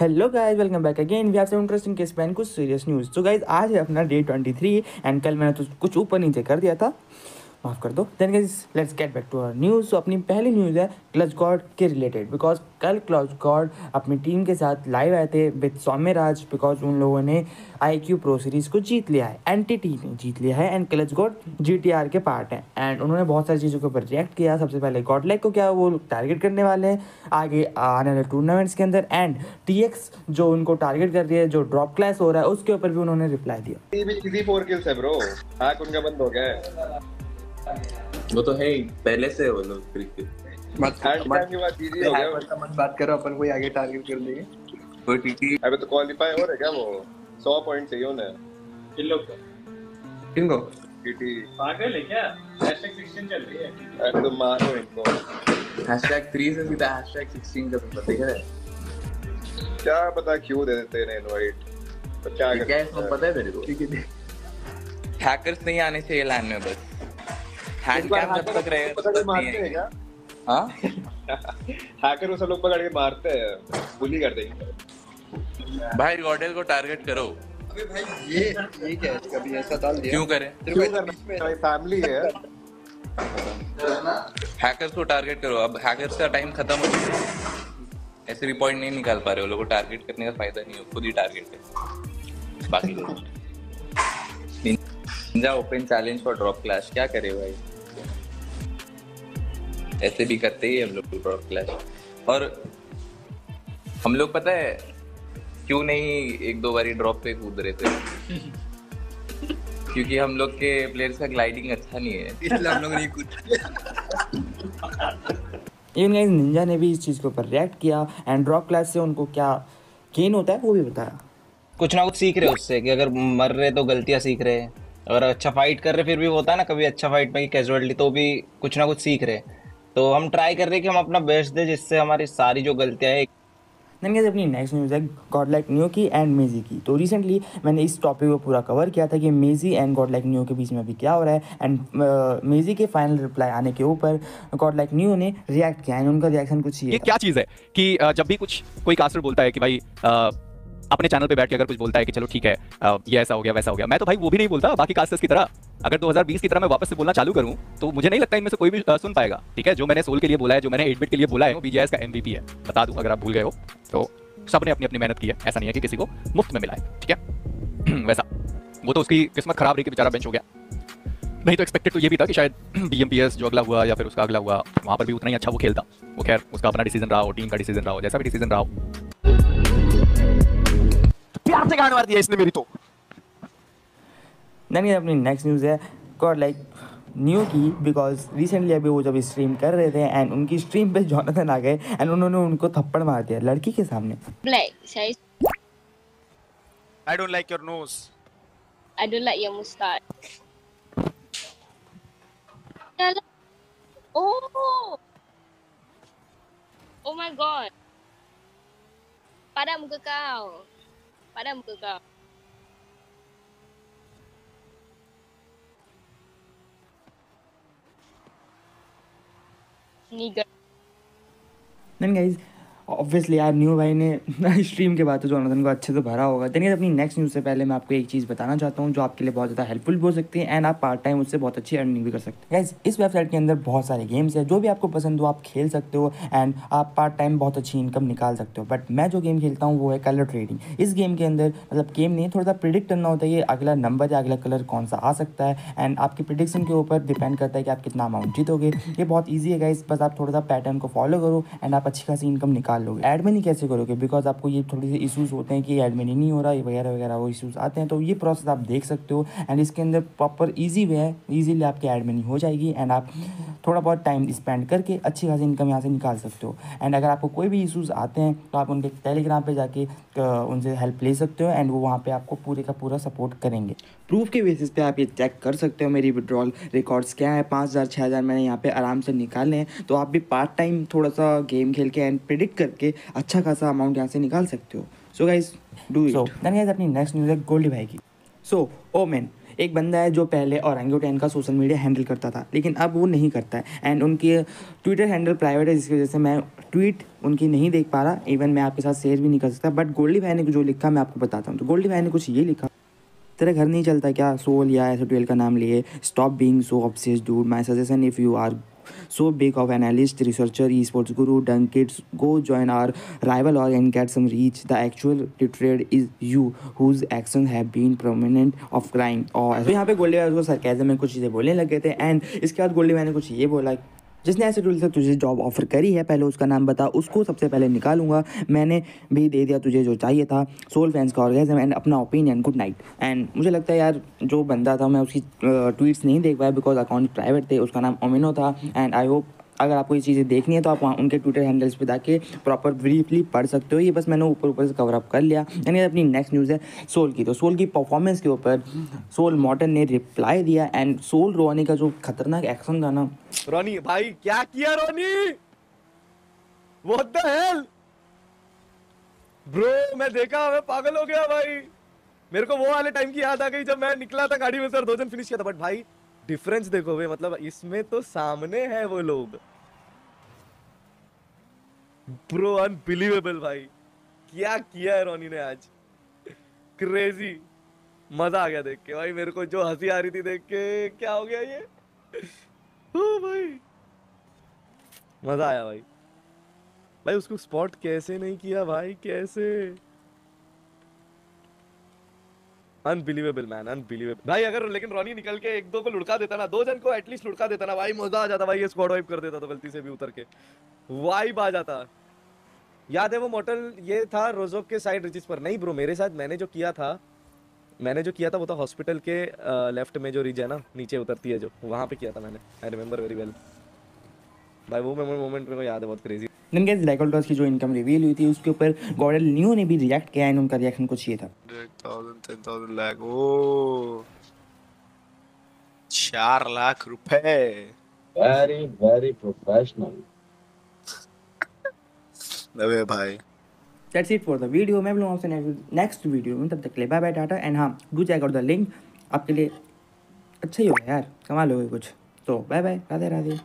Hello guys welcome back again we have interesting case pan कुछ serious news तो guys आज है अपना डे 23 एंड कल मैंने तो कुछ ऊपर नीचे कर दिया था। माफ़ कर दो। Then let's get back to our news तो अपनी पहली न्यूज़ है क्लच गॉड के रिलेटेड बिकॉज़ कल क्लच गॉड अपनी टीम के साथ लाइव आए थे विद सौम्य राज बिकॉज़ उन लोगों ने आई क्यू प्रो सीरीज़ को जीत लिया है। एन टी टी ने जीत लिया है and clutch god G T R के पार्ट हैं। एंड उन्होंने बहुत सारी चीज़ों के ऊपर रिएक्ट किया। सबसे पहले गॉड लाइक को क्या वो टारगेट करने वाले हैं। आगे आने वाले टूर्नामेंट्स के अंदर एंड टी एक्स जो उनको टारगेट कर रही है, जो ड्रॉप क्लास हो रहा है, उसके ऊपर भी उन्होंने रिप्लाई दिया। किल्स है ब्रो उनका बंद हो गया वो तो है ही पहले से वो लोग क्रिकेट मत मत के बाद इजी हो गया। मत बात करो अपन कोई आगे टारगेट कर देंगे कोई टीटी अबे तो क्वालीफाई हो रहा है क्या वो? 100 पॉइंट चाहिए उन्हें। इन लोग का? किनको टीटी पागल है क्या? हैशटैग 16 चल रही है। अरे तो मारो इनको। हैशटैग 3 से सीधा हैशटैग 16 का तुम देख रहे क्या पता क्यों दे देते हैं इनवाइट तो क्या क्या पता है तेरे को? हैकर्स नहीं आने चाहिए लैंड में बस। हैंड कैम जब तक रहेगा हैं हाँ। हैकर उसे लोग पकड़ के मारते हैं बुली कर देंगे। भाई गॉडेल को टारगेट करो। अबे भाई ये ये क्या है? कभी ऐसा डाल दिया? क्यों करें? तेरे क्यों करना? फैमिली है। हैकर्स को टारगेट करो। अब हैकर्स का टाइम खत्म हो गया ऐसे भी पॉइंट नहीं निकाल पा रहे हो लोगों। को टारगेट करने का फ़ायदा नहीं हो। खुद ही टारगेट कर। बाकी लोग ninja open challenge for drop clash क्या करे भाई? ऐसे भी करते ही हम लोग ड्रॉप क्लैश और हम लोग पता है क्यों नहीं एक दो बारी ड्रॉप पे कूद रहे थे? क्योंकि हम लोग के प्लेयर्स का ग्लाइडिंग अच्छा नहीं है। इसलिए हम लोग नहीं कुछ इवन गाइस निंजा ने भी इस चीज़ के ऊपर रिएक्ट किया एंड ड्रॉप क्लास से उनको क्या गेन होता है वो भी बताया। कुछ ना कुछ सीख रहे उससे कि अगर मर रहे तो गलतियाँ सीख रहे। हैं अगर अच्छा फाइट कर रहे फिर भी होता है ना कभी अच्छा फाइट में कैजुअलिटी तो भी कुछ ना कुछ सीख रहे। हैं तो हम ट्राई कर रहे हैं कि हम अपना बेस्ट दें जिससे हमारी सारी जो गलतियाँ हैं देन अपनी नेक्स्ट न्यूज़ है गॉड लाइक न्यू की एंड मेजी की। तो रिसेंटली मैंने इस टॉपिक को पूरा कवर किया था कि Mazy and god like Neyoo के बीच में अभी क्या हो रहा है। एंड मेजी के फाइनल रिप्लाई आने के ऊपर गॉड लाइक न्यू ने रिएक्ट किया एंड उनका रिएक्शन कुछ ये ये क्या चीज़ है कि जब भी कुछ कोई कास्टर बोलता है कि भाई अ, अपने चैनल पे बैठ के अगर कुछ बोलता है कि चलो ठीक है ये ऐसा हो गया, वैसा हो गया। मैं तो भाई वो भी नहीं बोलता, बाकी कास्टर्स की तरह। अगर 2020 की तरह मैं वापस से बोलना चालू करूँ तो मुझे नहीं लगता इनमें से कोई भी सुन पाएगा, ठीक है? जो मैंने सोल के लिए बोला है, जो मैंने 8 बिट के लिए बोला है, वो बीजेएस का एमवीपी है। बता दूँ, अगर आप भूल गए हो तो सबने अपनी अपनी मेहनत की है। ऐसा नहीं है कि किसी को मुफ़्त में मिला है, ठीक है? वैसा। वो तो उसकी किस्मत खराब रही कि बेचारा बेंच हो गया। नहीं तो एक्सपेक्टेड तो ये भी था कि शायद डीएमपीएस जो अगला हुआ या फिर उसका अगला हुआ, वहाँ पर भी उतना ही अच्छा वो खेलता। वो खैर, उसका अपना डिसीज़न रहा हो टीम का डिसीज़न रहा हो, जैसा भी डिसीज़न रहा हो। प्यार से गाड़ मार दिया इसने मेरी तो गाइस अपनी नेक्स्ट न्यूज़ है गॉड लाइक न्यू की बिकॉज़ रिसेंटली अभी वो जब स्ट्रीम कर रहे थे एंड उनकी स्ट्रीम पे जॉनथन आ गए एंड उन्होंने उनको थप्पड़ मार दिया लड़की के सामने I don't like your nose I don't like your moustache. Dalam. Oh. Oh my god. Padam muka kau. Padam muka kau. Nigger. Then guys obviously यार न्यू भाई ने स्ट्रीम के बाद तो जोनाथन को अच्छे से भरा होगा। देन अपनी नेक्स्ट न्यूज़ से पहले मैं आपको एक चीज़ बताना चाहता हूँ, जो आपके लिए बहुत ज़्यादा हेल्पफुल हो सकती है एंड आप पार्ट टाइम उससे बहुत अच्छी अर्निंग भी कर सकते हैं। इस वेबसाइट के अंदर बहुत सारे गेम्स हैं, जो भी आपको पसंद हो आप खेल सकते हो एंड आप पार्ट टाइम बहुत अच्छी इनकम निकाल सकते हो। बट मैं जो गेम खेलता हूँ, वो है कलर ट्रेडिंग इस गेम के अंदर मतलब गेम नहीं, थोड़ा सा प्रिडिक्ट करना होता है ये अगला नंबर या अगला कलर कौन सा आ सकता है एंड आपकी प्रिडिक्शन के ऊपर डिपेंड करता है कि आप कितना अमाउंट जीतोगे। ये बहुत ईजी है गाइस बस आप थोड़ा सा पैटर्न को फॉलो करो एंड आप अच्छी खासी इनकम निकाल लोगे एडमिन ही कैसे करोगे? बिकॉज़ आपको ये थोड़ी सी इशूज़ होते हैं कि एडमिन ही नहीं हो रहा, ये वगैरह वगैरह, वो इशूज़ आते हैं। तो ये प्रोसेस आप देख सकते हो एंड इसके अंदर प्रॉपर ईजी वे है। ईजीली आपकी एडमिन हो जाएगी एंड आप थोड़ा बहुत टाइम स्पेंड करके अच्छी खासी इनकम यहाँ से निकाल सकते हो। एंड अगर आपको कोई भी इशूज़ आते हैं तो आप उनके टेलीग्राम पर जाके उनसे हेल्प ले सकते हो एंड वो वहाँ पर आपको पूरे का पूरा सपोर्ट करेंगे। प्रूफ के बेसिस पे आप ये चेक कर सकते हो मेरी विड्रॉल रिकॉर्ड्स क्या है? पाँच हज़ार छः हज़ार मैंने यहाँ पे आराम से निकाले हैं। तो आप भी पार्ट टाइम थोड़ा सा गेम खेल के एंड प्रिडिक्ट करके अच्छा खासा अमाउंट यहाँ से निकाल सकते हो। So guys do so guys अपनी नेक्स्ट न्यूज़ है गोल्डी भाई की। सो ओ मैन एक बंदा है जो पहले औरंगोटैन का सोशल मीडिया हैंडल करता था लेकिन अब वो नहीं करता है। एंड उनकी ट्विटर हैंडल प्राइवेट है जिसकी वजह से मैं ट्वीट उनकी नहीं देख पा रहा। इवन मैं आपके साथ शेयर भी नहीं कर सकता बट गोल्डी भाई ने जो लिखा मैं आपको बताता हूँ। तो गोल्डी भाई ने कुछ ये लिखा। तेरा घर नहीं चलता क्या? सोल या एस ट्वेल्व का नाम लिए। Stop being so obsessed dude my suggestion if you are so big of analyst researcher esports guru डंकिट्स go join our rival और and get some reach the actual literate is you whose action have been prominent of crime और यहाँ पे Goldy man को सरकैजे में कुछ चीज़ें बोलने लगे थे। एंड इसके बाद गोल्डी मैन ने कुछ ये बोला जिसने ऐसे टूल से तुझे जॉब ऑफ़र करी है, पहले उसका नाम बता, उसको सबसे पहले निकालूँगा। मैंने भी दे दिया तुझे जो चाहिए था। सोल फैंस का ऑर्गेजम एंड अपना ओपिनियन गुड नाइट एंड मुझे लगता है यार, जो बंदा था, मैं उसकी ट्वीट्स नहीं देख पाया बिकॉज़ अकाउंट प्राइवेट थे, उसका नाम ओमिनो था। एंड आई होप अगर आपको ये चीज़ें देखनी है तो आप वहाँ उनके ट्विटर हैंडल्स पे जाके प्रॉपर ब्रीफली पढ़ सकते हो। ये बस मैंने ऊपर ऊपर से कवर अप कर लिया। यानी अपनी नेक्स्ट न्यूज़ है सोल की। तो सोल की परफॉर्मेंस के ऊपर सोल मॉडर्न ने रिप्लाई दिया एंड सोल रोनी का जो खतरनाक एक्शन था ना। रोनी, भाई, क्या किया Ronny? What the hell bro मैं देखा, मैं पागल हो गया भाई। मेरे को वो वाले टाइम की याद आ गई जब मैं निकला था गाड़ी में सर दो जन फिनिश किया था। बट भाई डिफरेंस देखो भाई मतलब इसमें तो सामने है वो लोग। ब्रो अनबिलीवेबल भाई। क्या किया है रोनी ने आज? क्रेजी मज़ा आ गया देख के भाई, मेरे को जो हँसी आ रही थी देख के, क्या हो गया ये? ओ भाई। मज़ा आया भाई। भाई, उसको स्पॉट कैसे नहीं किया भाई? कैसे? अनबिलीवेबल मैन अनबिलीवेबल भाई, अगर, लेकिन रॉनी निकल के एक दो को लुढ़का देता ना, दो जन को एटलीस्ट लुड़का देता ना, भाई, मज़ा आ जाता भाई, ये स्क्वाड वाइप कर देता तो गलती से भी उतर के। वाइब आ जाता। याद है वो मोटल ये था रोजोक के साइड रिजिस पर, नहीं ब्रो मेरे साथ मैंने जो किया था, मैंने जो किया था वो था हॉस्पिटल के लेफ़्ट में जो रिज है ना, नीचे उतरती है जो, वहाँ पे किया था मैंने आई रिमेंबर वेरी वेल भाई, वो मोमेंट मेरे को याद है, बहुत क्रेजी देन गाइस डाइकोल्टॉस की जो इनकम रिवील हुई थी उसके ऊपर गॉडल न्यू ने भी रिएक्ट किया एंड उनका रिएक्शन कुछ ये था। 1000 10000 लाख ओ चार लाख रुपए। Very, very professional. अबे भाई। That's it for the video मैं मिलूँगा आपसे नेक्स्ट वीडियो में। तब तक के लिए बाय बाय टाटा एंड हाँ do check out the link आपके लिए अच्छा ही होगा यार। कमा लोगे कुछ। तो बाय बाय राधे राधे।